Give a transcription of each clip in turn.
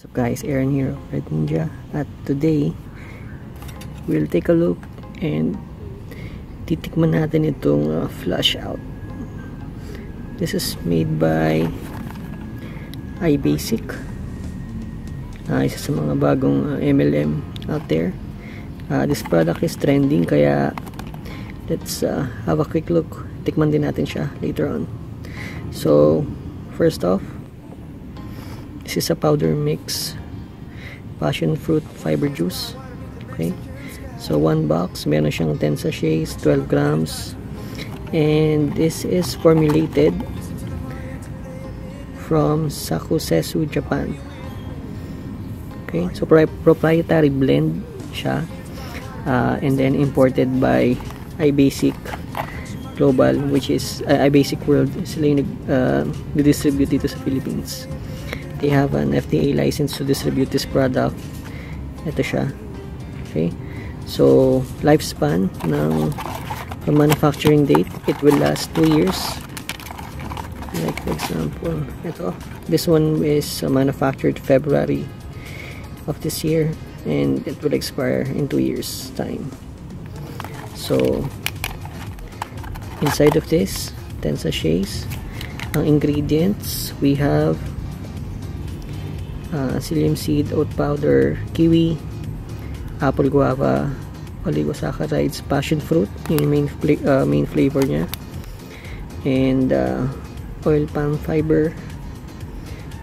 Up guys, Aaron here Red Ninja. At today we'll take a look and titikman natin itong uh, flush out. This is made by iBasic. Uh, isa sa mga bagong uh, MLM out there. Uh, this product is trending kaya let's uh, have a quick look. Tikman din natin siya later on. So first off is a powder mix. Passion fruit fiber juice. Okay. So one box. Meron siyang 10 sachets 12 grams. And this is formulated from Sakusesu Japan. Okay. So proprietary blend siya. Uh, and then imported by iBasic Global which is uh, iBasic World sila yung uh, distribute dito sa Philippines they have an FDA license to distribute this product. Ito siya. Okay? So lifespan ng from manufacturing date it will last 2 years. Like for example ito. This one is uh, manufactured February of this year and it will expire in 2 years time. So inside of this 10 sachets ang ingredients we have uh, psyllium seed, oat powder, kiwi, apple guava, oligosaccharides, passion fruit, yung main, fla uh, main flavor niya. And uh, oil palm fiber,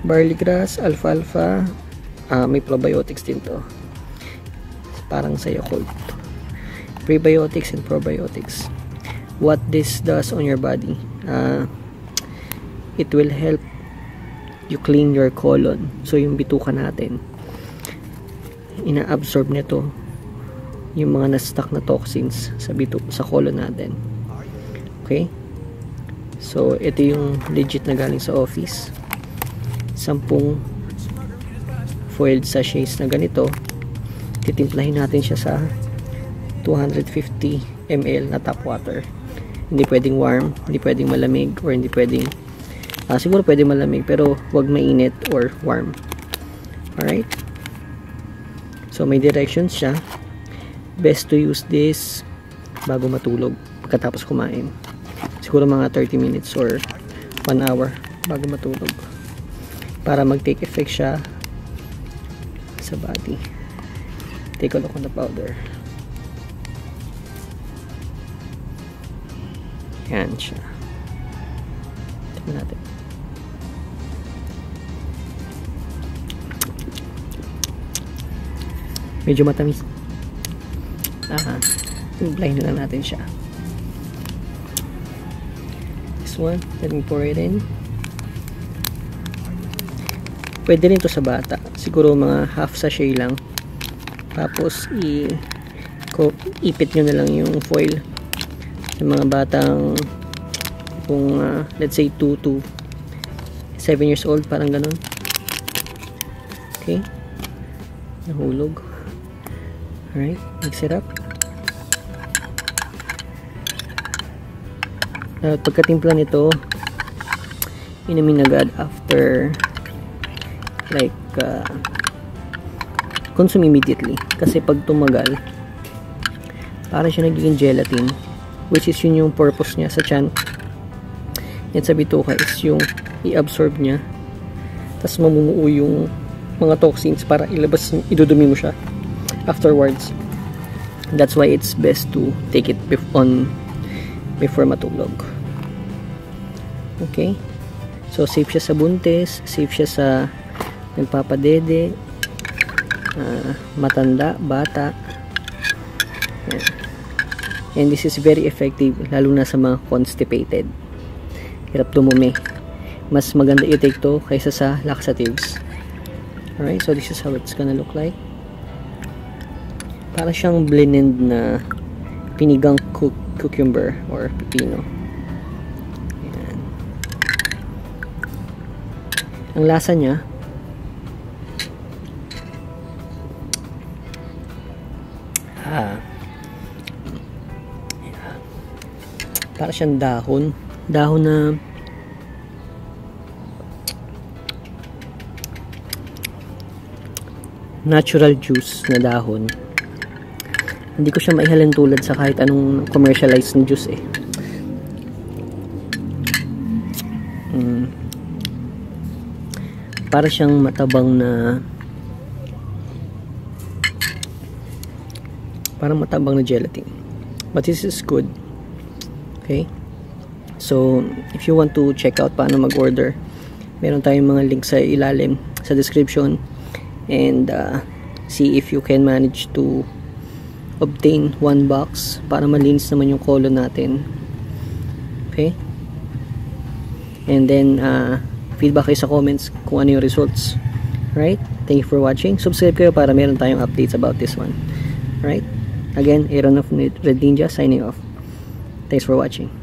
barley grass, alfalfa, uh, may probiotics din to. Parang sa Yakult. Prebiotics and probiotics. What this does on your body. Uh, it will help you clean your colon. So, yung bituka natin, ina-absorb nito yung mga na-stuck na toxins sa bitu sa colon natin. Okay? So, ito yung legit na galing sa office. Sampung foiled sachets na ganito. Titimplahin natin siya sa 250 ml na tap water. Hindi pwedeng warm, hindi pwedeng malamig, or hindi pwedeng uh, siguro pwede malamig pero wag mainit or warm. Alright? So may directions siya. Best to use this bago matulog pagkatapos kumain. Siguro mga 30 minutes or 1 hour bago matulog. Para mag take effect siya sa body. Take a look on the powder. Yan siya. Tignan natin medyo matamis. Aha. Timplahin na lang natin siya. This one let me pour it in. Pwede rin to sa bata. Siguro mga half sachet lang. Tapos i ipit nyo na lang yung foil sa mga batang kung uh, let's say 2 to 7 years old parang ganun. Okay. Nahulog Alright, mix it up. At pagkatimpla nito, inamin agad after like uh, consume immediately. Kasi pag tumagal, para siya nagiging gelatin which is yun yung purpose niya sa chan. Yan sa bituka is yung i-absorb niya tapos mamumuo yung mga toxins para ilabas, idudumi mo siya afterwards. That's why it's best to take it on before matulog. Okay? So safe siya sa buntis safe siya sa nagpapadede uh, matanda, bata. Yan. and this is very effective lalo na sa mga constipated. Hirap dumumi. Mas maganda i-take to kaysa sa laxatives. Alright so this is how it's gonna look like para siyang blended na pinigang cucumber or pipino Ayan. ang lasa niya. Ah. Para siyang dahon. Dahon na natural juice na dahon. Hindi ko siya maihalin tulad sa kahit anong commercialized na juice eh. Mm. Para siyang matabang na parang matabang na gelatin. But this is good. Okay? So, if you want to check out paano mag-order, meron tayong mga links sa ilalim sa description and uh, see if you can manage to obtain one box para malinis naman yung colon natin. Okay? And then, uh, feedback kayo sa comments kung ano yung results. Right? Thank you for watching. Subscribe kayo para meron tayong updates about this one. Right? Again, Aaron of Red Ninja signing off. Thanks for watching.